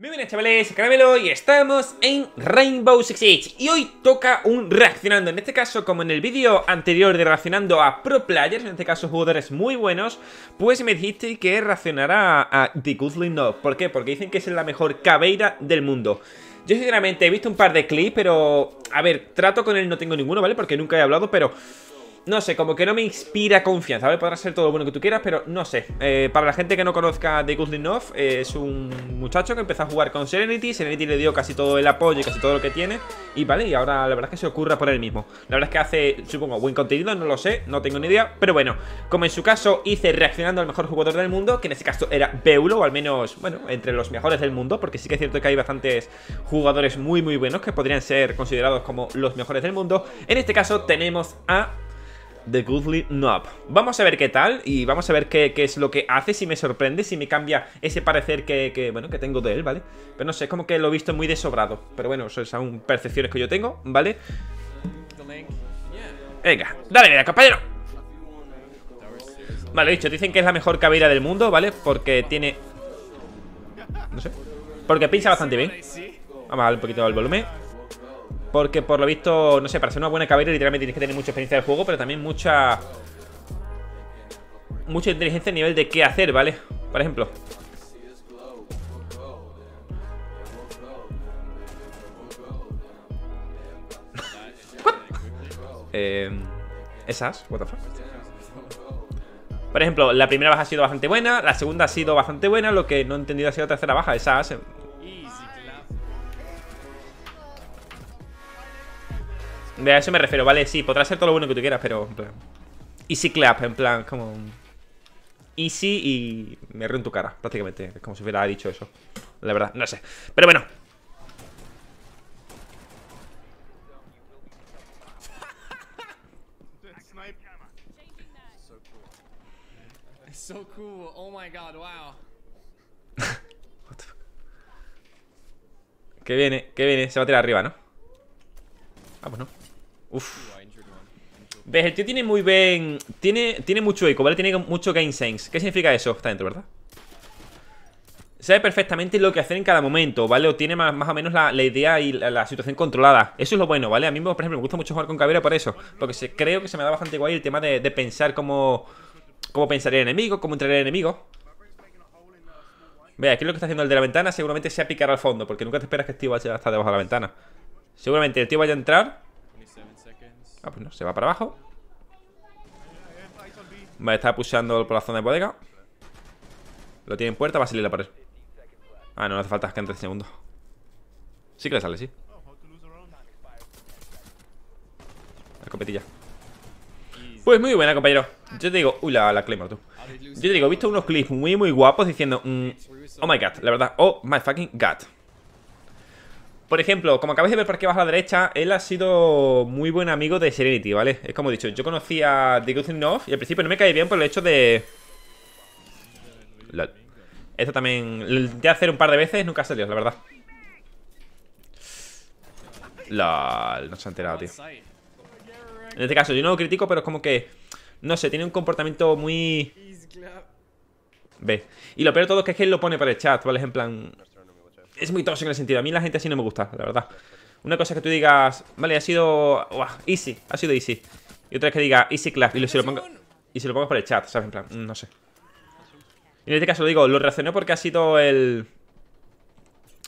Muy buenas chavales, Caramelo y estamos en Rainbow Six Siege Y hoy toca un reaccionando, en este caso como en el vídeo anterior de reaccionando a pro players En este caso jugadores muy buenos Pues me dijiste que reaccionara a The Goodly No ¿Por qué? Porque dicen que es la mejor cabeira del mundo Yo sinceramente he visto un par de clips, pero... A ver, trato con él no tengo ninguno, ¿vale? Porque nunca he hablado, pero no sé, como que no me inspira confianza, ¿vale? Podrá ser todo lo bueno que tú quieras, pero no sé. Eh, para la gente que no conozca de Guzlinov, eh, es un muchacho que empezó a jugar con Serenity. Serenity le dio casi todo el apoyo y casi todo lo que tiene. Y vale, y ahora la verdad es que se ocurra por él mismo. La verdad es que hace, supongo, buen contenido, no lo sé, no tengo ni idea. Pero bueno, como en su caso hice reaccionando al mejor jugador del mundo, que en este caso era Beulo, o al menos, bueno, entre los mejores del mundo, porque sí que es cierto que hay bastantes jugadores muy, muy buenos que podrían ser considerados como los mejores del mundo. En este caso tenemos a The Goodly Knob. Vamos a ver qué tal y vamos a ver qué, es lo que hace, si me sorprende, si me cambia ese parecer que, bueno, que tengo de él, ¿vale? Pero no sé, es como que lo he visto muy desobrado. Pero bueno, eso son percepciones que yo tengo, ¿vale? Venga, dale vida, compañero. Vale, dicho, dicen que es la mejor cabera del mundo, ¿vale? Porque tiene... No sé. Porque pincha bastante bien. Vamos a darle un poquito el volumen. Porque por lo visto, no sé, para ser una buena cabera literalmente tienes que tener mucha experiencia del juego, pero también mucha... Mucha inteligencia a nivel de qué hacer, ¿vale? Por ejemplo. eh, esas, what the fuck. Por ejemplo, la primera baja ha sido bastante buena, la segunda ha sido bastante buena, lo que no he entendido ha sido la tercera baja, esas De a eso me refiero, vale, sí, podrá ser todo lo bueno que tú quieras, pero Easy clap, en plan, como Easy y me río en tu cara, prácticamente Como si hubiera dicho eso La verdad, no sé, pero bueno So cool. Oh my god, wow. que viene, que viene, se va a tirar arriba, ¿no? Ah, pues no Uf. ¿Ves? El tío tiene muy bien... Tiene, tiene mucho eco, ¿vale? Tiene mucho game sense. ¿Qué significa eso? Está dentro, ¿verdad? Sabe perfectamente lo que hacer en cada momento, ¿vale? O tiene más, más o menos la, idea y la, situación controlada. Eso es lo bueno, ¿vale? A mí, por ejemplo, me gusta mucho jugar con Cabrera por eso. Porque se, creo que se me da bastante guay el tema de, pensar cómo... Cómo pensaría el enemigo, cómo entraría el enemigo. Ve, aquí lo que está haciendo el de la ventana seguramente sea picar al fondo. Porque nunca te esperas que el tío vaya hasta debajo de la ventana. Seguramente el tío vaya a entrar Ah, pues se va para abajo. Vale, está pusheando por la zona de bodega. Lo tiene en puerta, va a salir la pared. Ah, no, no hace falta que entre segundo. Sí que le sale, sí. La escopetilla Pues muy buena, compañero. Yo te digo, uy, la, la Claymore, tú. Yo te digo, he visto unos clips muy, muy guapos diciendo mm, Oh my god, la verdad, oh my fucking god por ejemplo, como acabáis de ver por aquí abajo a la derecha, él ha sido muy buen amigo de Serenity, ¿vale? Es como he dicho, yo conocí a The Good Enough y al principio no me cae bien por el hecho de... Esto también... Lo intenté hacer un par de veces, nunca ha salido, la verdad. LOL, no se ha enterado, tío. En este caso, yo no lo critico, pero es como que... No sé, tiene un comportamiento muy... Ve. Y lo peor de todo es que él lo pone por el chat, ¿vale? En plan es muy tóxico en el sentido. A mí la gente así no me gusta, la verdad. Una cosa es que tú digas, vale, ha sido easy, ha sido easy. Y otra es que diga easy clap y, lo, si lo pongo, y se lo pongo por el chat, ¿sabes? En plan, mm, no sé. En este caso lo digo, lo reaccioné porque ha sido el...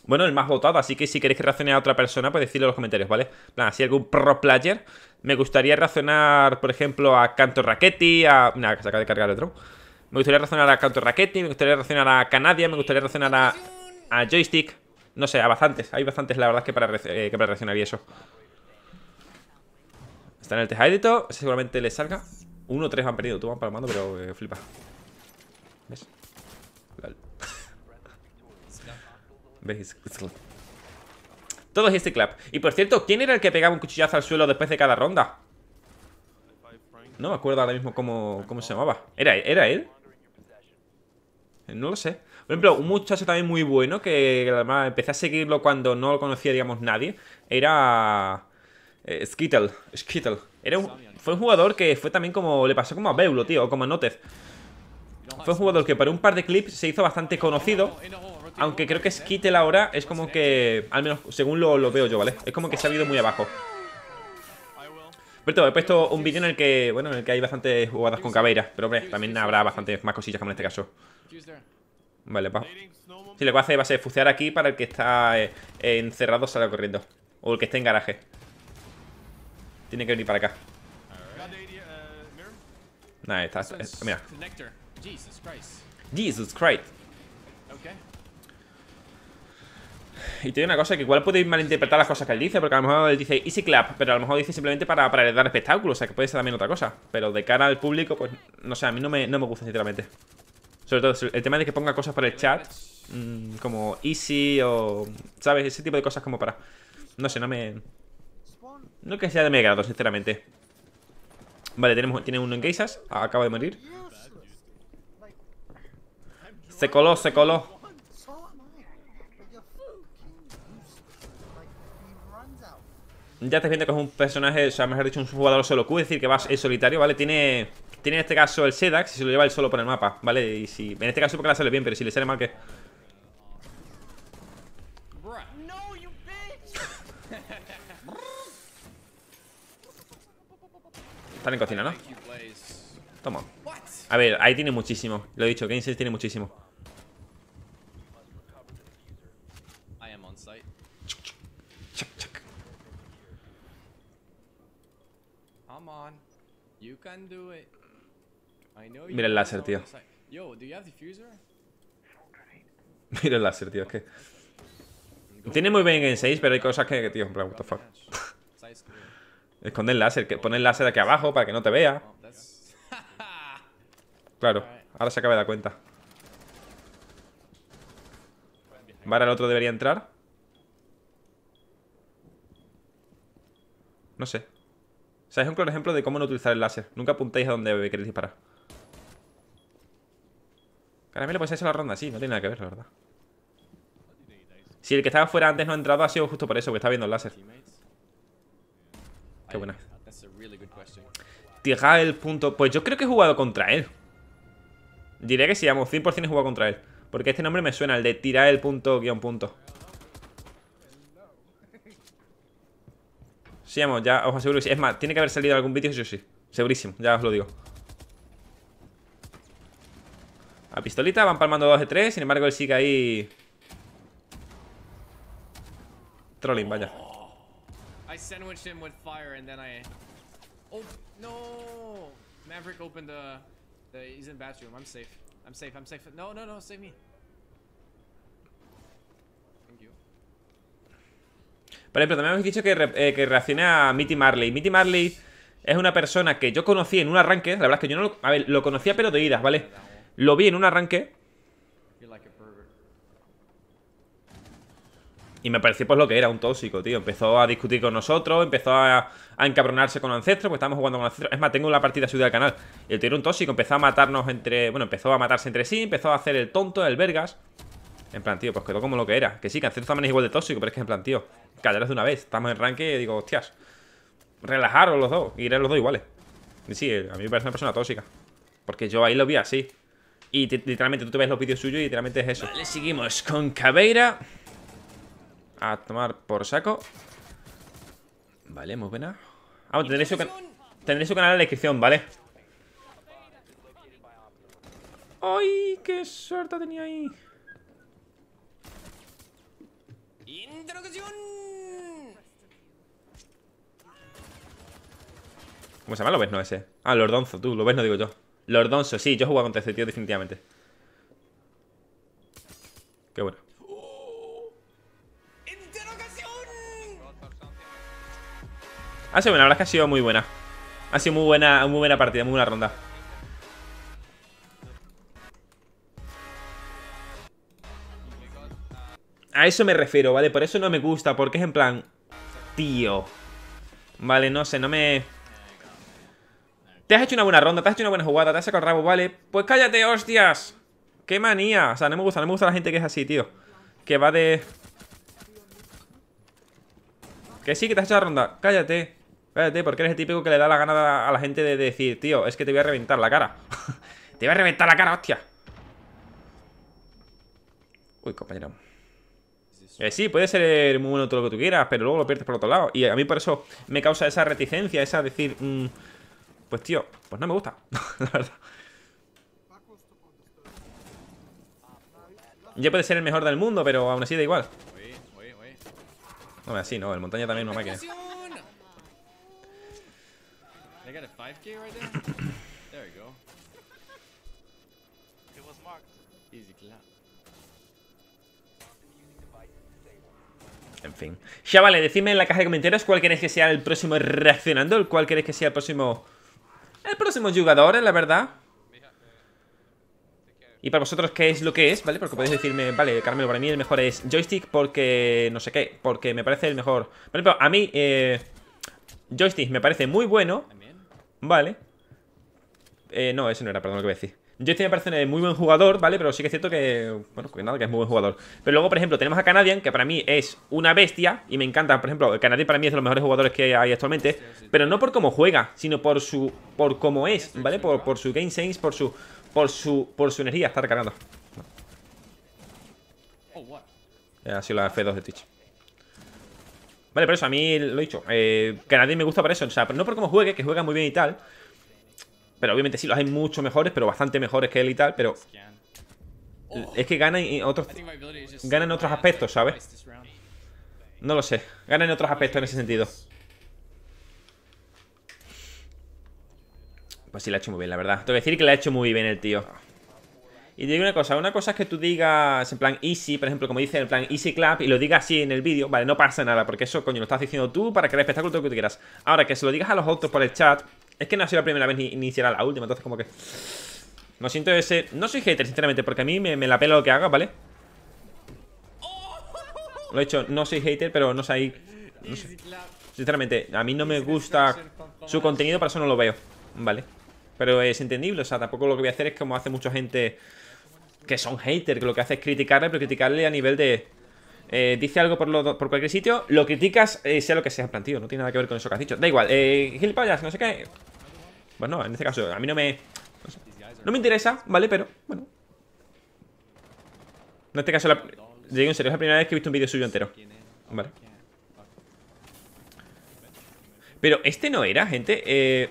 Bueno, el más votado, así que si queréis que reaccione a otra persona, pues decirlo en los comentarios, ¿vale? En plan, si algún pro player, me gustaría reaccionar, por ejemplo, a Canto Raquetti, a... Nada, que se acaba de cargar el otro. Me gustaría reaccionar a Canto Raquetti, me gustaría reaccionar a Canadia, me gustaría reaccionar a a joystick. No sé, a bastantes. Hay bastantes, la verdad, que para, eh, que para reaccionar y eso. Está en el tejadito. Seguramente le salga. Uno o tres han perdido. Tú van palmando, pero eh, flipa. ¿Ves? ¿Ves? Todo es este clap. Y por cierto, ¿quién era el que pegaba un cuchillazo al suelo después de cada ronda? No me acuerdo ahora mismo cómo, cómo se llamaba. ¿Era, ¿Era él? No lo sé. Por ejemplo, un muchacho también muy bueno que además empecé a seguirlo cuando no lo conocía, digamos, nadie. Era eh, Skittle. Skittle. Era fue un jugador que fue también como... Le pasó como a Beulo, tío, o como a Notez. Fue un jugador que para un par de clips se hizo bastante conocido. Aunque creo que Skittle ahora es como que, al menos según lo, lo veo yo, ¿vale? Es como que se ha ido muy abajo. Pero he puesto un vídeo en el que, bueno, en el que hay bastantes jugadas con cabeira. Pero hombre, también habrá bastantes más cosillas como en este caso. Vale, va. Sí, lo que va a hacer va a ser fucear aquí para el que está eh, encerrado salga corriendo. O el que esté en garaje. Tiene que venir para acá. Nah, está, es- mira. Connector. Jesus Christ. Y digo una cosa, que igual podéis malinterpretar las cosas que él dice, porque a lo mejor él dice Easy Clap, pero a lo mejor dice simplemente para, para dar espectáculo, o sea, que puede ser también otra cosa. Pero de cara al público, pues, no sé, a mí no me, no me gusta, sinceramente. Sobre todo el tema de que ponga cosas por el chat, mm, como Easy o, ¿sabes? Ese tipo de cosas como para... No sé, no me... No que sea de mi agrado, sinceramente. Vale, tenemos, tiene uno en geisas, acaba de morir. Se coló, se coló. Ya estás viendo que es un personaje, o sea, mejor dicho, un jugador solo Q, es decir, que va es solitario, ¿vale? Tiene, tiene en este caso el Sedax y se lo lleva él solo por el mapa, ¿vale? Y si, en este caso porque le sale bien, pero si le sale mal, bitch! Están en cocina, ¿no? Toma. A ver, ahí tiene muchísimo. Lo he dicho, Sense tiene muchísimo. Mira el láser, tío. on site. Yo, do you have diffuser? Mira el láser, tío, es que... Tiene muy bien en 6, pero hay cosas que, tío, en plan, what the fuck. Esconde el láser, que pone el láser aquí abajo para que no te vea. Oh. Claro, ahora se acaba de dar cuenta. Vale, el otro debería entrar. No sé. O un claro ejemplo de cómo no utilizar el láser. Nunca apuntéis a donde queréis disparar. Caramelo, pues eso la ronda, sí, no tiene nada que ver, la verdad. Si el que estaba fuera antes no ha entrado, ha sido justo por eso, porque está viendo el láser. Qué buena. Tira el punto. Pues yo creo que he jugado contra él. Diría que sí, vamos, 100% he jugado contra él. Porque este nombre me suena, el de tirar el punto guion punto. Sí, vamos, ya os aseguro que sí. Es más, tiene que haber salido algún vídeo, sí o sí. Segurísimo, ya os lo digo. A pistolita, van palmando 2 de 3. Sin embargo, él sigue ahí. Trolling, vaya. I sandwiched him with fire and then I. Oh no! Maverick opened the. the he's in bathroom. I'm safe. I'm safe. I'm safe. No, no, no. Save me. Thank you. Por ejemplo, también habéis dicho que, re- eh, que reacciona a Mitty Marley. Mitty Marley es una persona que yo conocí en un arranque. La verdad es que yo no lo. A ver, lo conocía, pero de idas, ¿vale? Lo vi en un arranque y me pareció pues lo que era, un tóxico, tío. Empezó a discutir con nosotros, empezó a, a encabronarse con Ancestro, porque estábamos jugando con Ancestro. Es más, tengo la partida subida al canal. Y el tío era un tóxico, empezó a matarnos entre. Bueno, empezó a matarse entre sí, empezó a hacer el tonto, el vergas. En plan, tío, pues quedó como lo que era. Que sí, que también es igual de tóxico, pero es que en plan, tío, callaros de una vez. Estamos en ranque y digo, hostias, relajaros los dos, y iréis los dos iguales. Y sí, a mí me parece una persona tóxica. Porque yo ahí lo vi así. Y literalmente tú te ves los vídeos suyos y literalmente es eso. Vale, seguimos con Caveira. A tomar por saco. Vale, muy buena. Ah, tendréis su, tendréis su canal en la descripción, ¿vale? ¡Ay, qué suerte tenía ahí! Introducción. ¿Cómo se llama? Lo ves, no ese. Ah, Lordonzo, tú, lo ves, no digo yo. Lordonzo, sí, yo he jugado contra ese tío definitivamente. Qué bueno. Interrogación. Ha sido buena, la verdad es que ha sido muy buena. Ha sido muy buena, muy buena partida, muy buena ronda. A eso me refiero, ¿vale? Por eso no me gusta, porque es en plan... Tío. Vale, no sé, no me... Te has hecho una buena ronda, te has hecho una buena jugada, te has sacado el rabo, ¿vale? Pues cállate, hostias. Qué manía. O sea, no me gusta, no me gusta la gente que es así, tío. Que va de... Que sí, que te has hecho la ronda. Cállate. Cállate, porque eres el típico que le da la gana a la gente de decir, tío, es que te voy a reventar la cara. te voy a reventar la cara, hostia. Uy, compañero. Eh, sí, puede ser muy bueno todo lo que tú quieras, pero luego lo pierdes por otro lado. Y a mí por eso me causa esa reticencia, esa decir, mm, pues tío, pues no me gusta, la verdad. Ya puede ser el mejor del mundo, pero aún así da igual. No, así no, el montaña también no máquina. En fin. Ya vale, decidme en la caja de comentarios cuál queréis que sea el próximo reaccionando, el cuál queréis que sea el próximo... El próximo jugador, la verdad. Y para vosotros, ¿qué es lo que es? ¿Vale? Porque podéis decirme, vale, Carmelo, para mí el mejor es joystick porque no sé qué, porque me parece el mejor. Por ejemplo, a mí, eh, joystick me parece muy bueno. Vale. Eh, no, ese no era, perdón, lo que voy a decir. Joystick me parece muy buen jugador, ¿vale? Pero sí que es cierto que, bueno, que nada, que es muy buen jugador. Pero luego, por ejemplo, tenemos a Canadian, que para mí es una bestia y me encanta. Por ejemplo, Canadian para mí es de los mejores jugadores que hay actualmente. Pero no por cómo juega, sino por su, por cómo es, ¿vale? Por, por su game sense, por su, por su, por su energía. Está recargando. Oh? Eh, Ha sido la F2 de Twitch. Vale, por eso, a mí lo he dicho. Eh, Canadian me gusta por eso. O sea, no por cómo juegue, que juega muy bien y tal. Pero obviamente sí, los hay mucho mejores, pero bastante mejores que él y tal. Pero es que gana en otros. Gana en otros aspectos, ¿sabes? No lo sé. Gana en otros aspectos en ese sentido. Pues sí, la ha hecho muy bien, la verdad. Tengo que decir que la ha hecho muy bien el tío. Y te digo una cosa, una cosa es que tú digas en plan easy, por ejemplo, como dice en plan easy clap, y lo digas así en el vídeo, vale, no pasa nada, porque eso, coño, lo estás diciendo tú para crear espectáculo, todo lo que tú quieras. Ahora, que se lo digas a los otros por el chat, es que no ha sido la primera vez ni, ni será la última, entonces como que... No siento ese... No soy hater, sinceramente, porque a mí me, la pela lo que haga, ¿vale? Lo he dicho, no soy hater, pero no sé. Clap. Sinceramente, a mí no me gusta su contenido, por eso no lo veo, ¿vale? Pero es entendible, o sea, tampoco lo que voy a hacer es como hace mucha gente que son haters, que lo que hace es criticarle, pero criticarle a nivel de... eh, dice algo por, por cualquier sitio, lo criticas, eh, sea lo que sea, en plan, tío, no tiene nada que ver con eso que has dicho. Da igual, eh, gilipollas, no sé qué. Pues no, en este caso, a mí no me... No me interesa, ¿vale? Pero, bueno. En este caso, la... En serio, es la primera vez que he visto un vídeo suyo entero. Vale. Pero este no era, gente. Eh,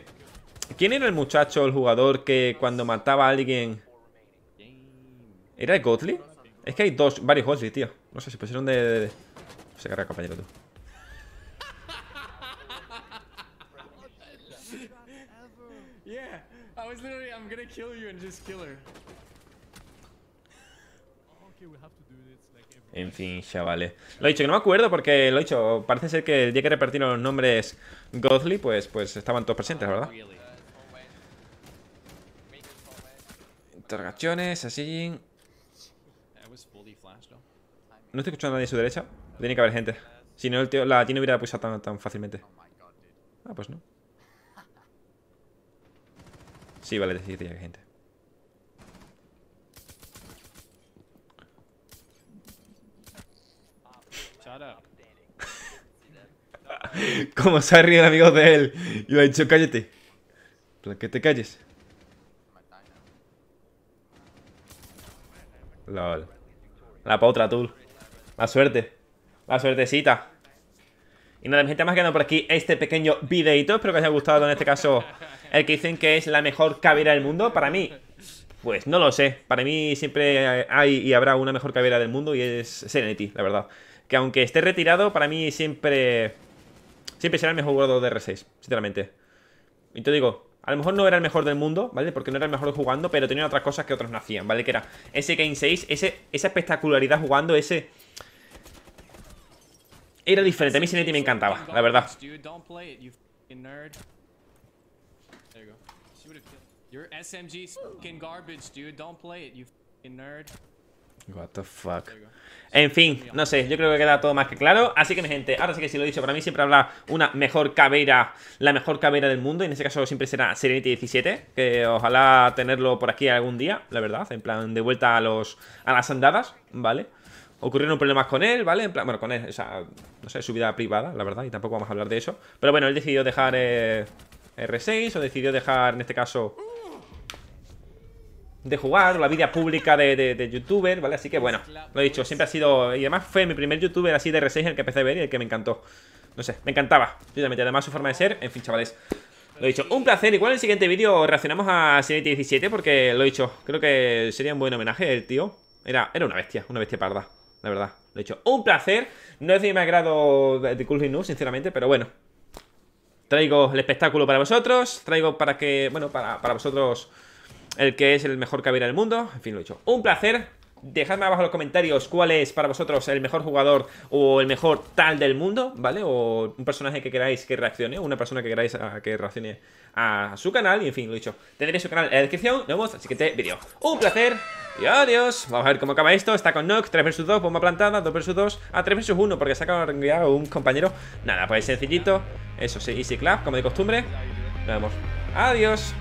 ¿Quién era el muchacho, el jugador que cuando mataba a alguien... ¿Era el Gottlieb? Es que hay dos, varios Gottlieb, tío. No sé, se pusieron de... de- de- Se carga, compañero, tú. Yeah, I En fin, chavales. Lo he dicho, que no me acuerdo porque lo he dicho. Parece ser que el día que repartieron los nombres Gottlieb, pues, pues estaban todos presentes, ¿verdad? Interrogaciones, así. No estoy escuchando a nadie a su derecha. Tiene que haber gente. Si no, el tío, la tiene hubiera pulsado tan, tan fácilmente. Ah, pues no. Sí, vale, hay gente. Como se ha reído amigos de él. Y le ha dicho, cállate. Plan, Que te calles. LOL. La potra, tú. La suerte. La suertecita. Y nada, mi gente, más quedando por aquí este pequeño videito. Espero que os haya gustado en este caso el que dicen que es la mejor cabera del mundo. Para mí, pues no lo sé. Para mí siempre hay y habrá una mejor cabera del mundo y es Serenity, la verdad. Que aunque esté retirado, para mí siempre... Siempre será el mejor jugador de R6, sinceramente. Y te digo, a lo mejor no era el mejor del mundo, ¿vale? Porque no era el mejor jugando, pero tenía otras cosas que otros no hacían, ¿vale? Que era ese Game 6, ese, esa espectacularidad jugando, ese... Era diferente, a mí Serenity me encantaba, la verdad. Dude, don't play it, you fucking nerd. There you go. She would've killed. Your SMG's fucking garbage, dude. Don't play it, you fucking nerd. What the fuck. En fin, no sé, yo creo que queda todo más que claro. Así que, mi gente, ahora sí que sí lo he dicho, para mí siempre habrá una mejor cabera, la mejor cabera del mundo. Y en este caso siempre será Serenity 17. Que ojalá tenerlo por aquí algún día, la verdad. En plan, de vuelta a los a las andadas, ¿vale? Ocurrieron problemas con él, ¿vale? En plan, bueno, con él, o sea, no sé, su vida privada, la verdad. Y tampoco vamos a hablar de eso. Pero bueno, él decidió dejar eh, R6 o decidió dejar, en este caso, de jugar, la vida pública de youtuber, ¿vale? Así que bueno, lo he dicho, siempre ha sido. Y además fue mi primer youtuber así de R6 el que empecé a ver y el que me encantó. No sé, me encantaba. Sinceramente, además su forma de ser, en fin, chavales. Lo he dicho, un placer. Igual en el siguiente vídeo reaccionamos a Serenity 17 porque lo he dicho, creo que sería un buen homenaje el tío. Era, era una bestia, una bestia parda, la verdad. Lo he dicho, un placer. No es de mi agrado de Cool News, sinceramente, pero bueno. Traigo el espectáculo para vosotros. Traigo para que, bueno, para, para vosotros el que es el mejor caballero del mundo. En fin, lo he dicho. Un placer. Dejadme abajo en los comentarios cuál es para vosotros el mejor jugador o el mejor tal del mundo, ¿vale? O un personaje que queráis que reaccione, o una persona que queráis a que reaccione a su canal. Y en fin, lo dicho. Tendréis su canal en la descripción. Nos vemos en el siguiente vídeo. Un placer y adiós. Vamos a ver cómo acaba esto. Está con Nock, 3 vs 2, bomba plantada, 2 vs 2, a 3 vs 1, porque se ha enviado un compañero. Nada, pues sencillito. Eso sí, easy clap, como de costumbre. Nos vemos. Adiós.